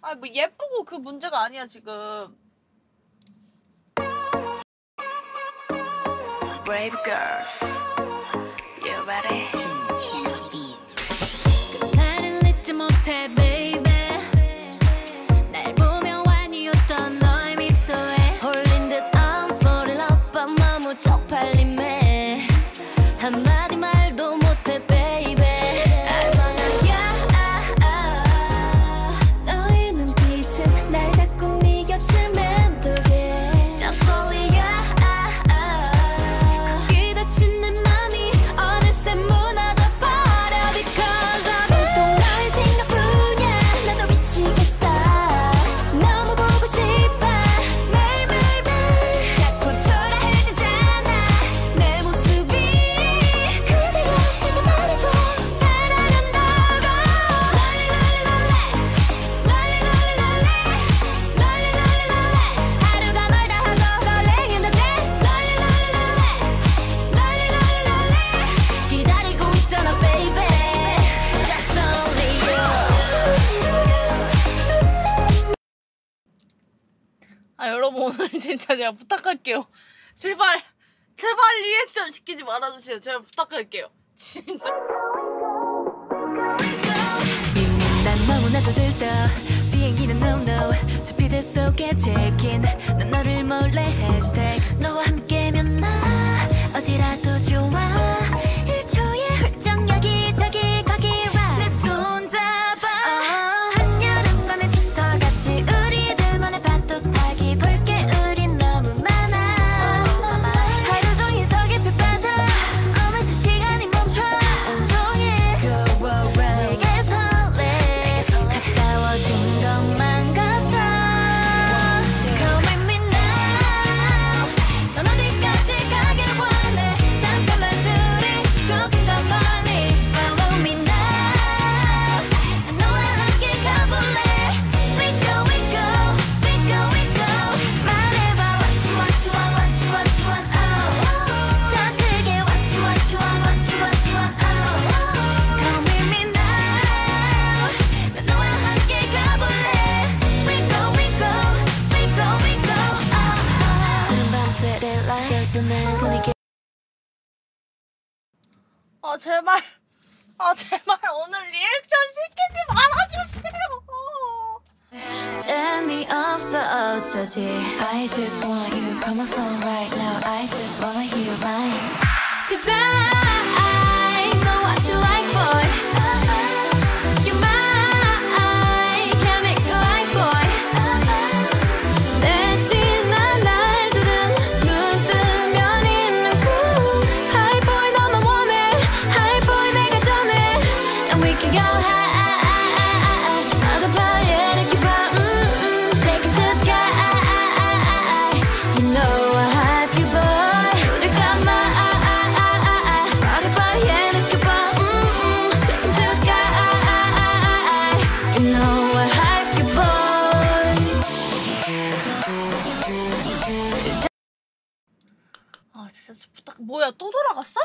아니 뭐 예쁘고 그 문제가 아니야 지금. Brave girls, you ready? 끝나는 늦지 못해. 진짜 제가 부탁할게요. 제발 제발 리액션 시키지 말아주세요. 제가 부탁할게요. 진짜. 비행기는 no no 속에 check in 난 너를 몰래 해 아 제발 아 제발 오늘 리액션 시키지 말아주세요 Tell me 없어 어쩌지 I just want you Come on phone right now I just wanna hear mine Cause I 또 돌아갔어?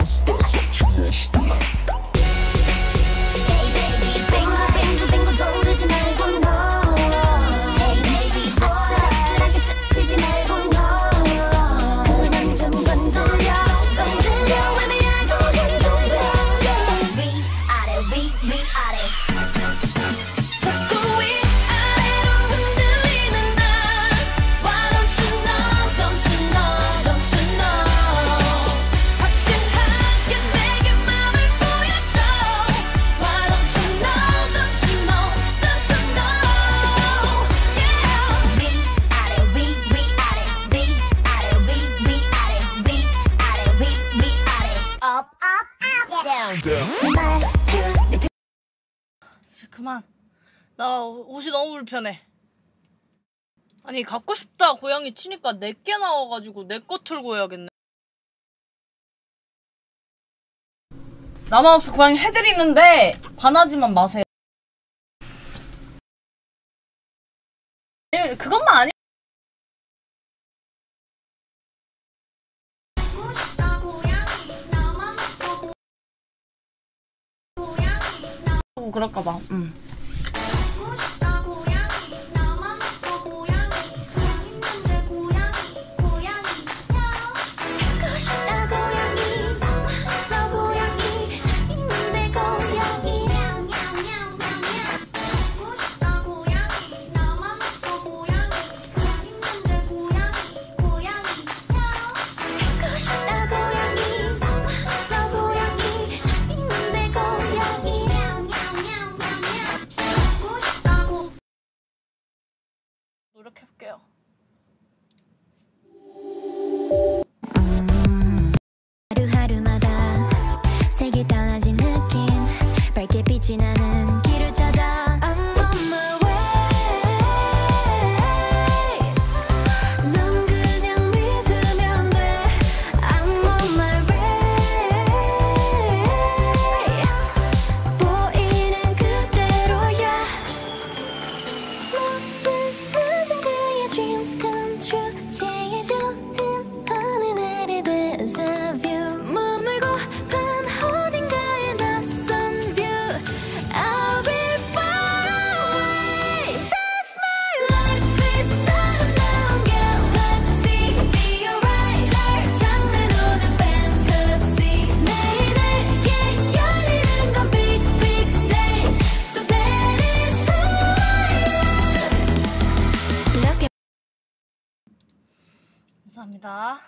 costas. 그만. 나 옷이 너무 불편해. 아니 갖고 싶다 고양이 치니까 내게 나와가지고 내 거 틀고 해야겠네. 나만 없어 고양이 해드리는데 반하지만 마세요. 어, 그럴까봐. 음. 감사합니다.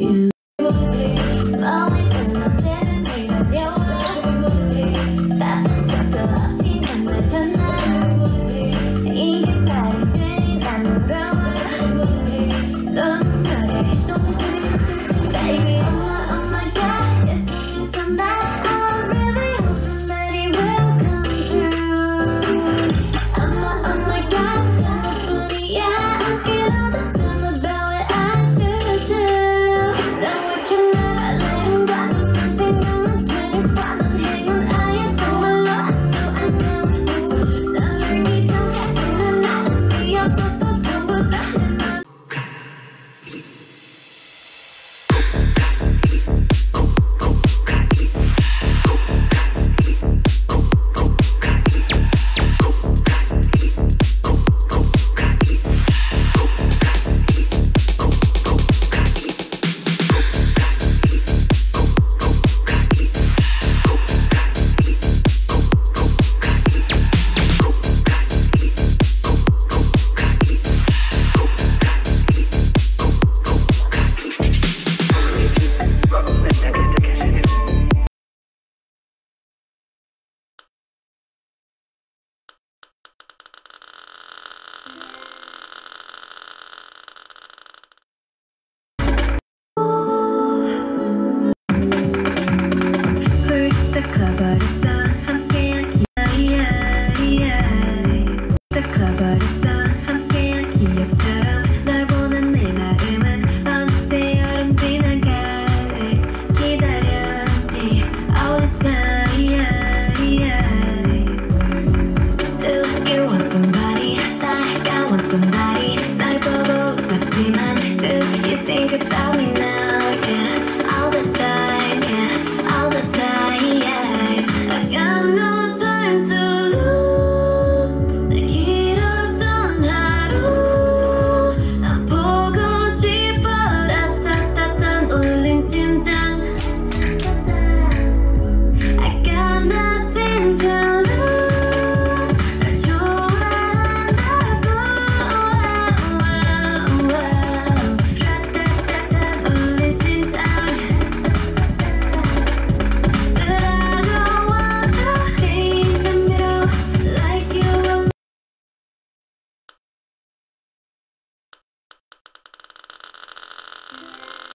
you.